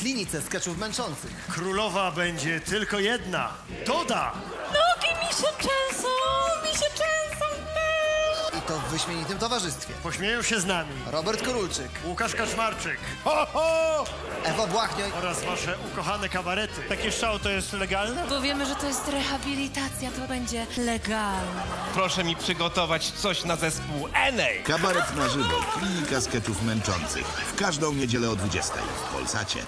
klinice skeczów męczących. Królowa będzie tylko jedna. Doda! Nogi mi się trzęsą, mi się trzęsą też. I to w wyśmienitym towarzystwie. Pośmieją się z nami. Robert Korulczyk, Łukasz Kaczmarczyk. Ho, ho! Ewa Błachnioń, Oraz wasze ukochane kabarety. Takie szał to jest legalne? Bo wiemy, że to jest rehabilitacja, to będzie legalne. Proszę mi przygotować coś na zespół Enej. Kabaret na żywo. Klinika sketchów męczących. W każdą niedzielę o 20 w Polsacie.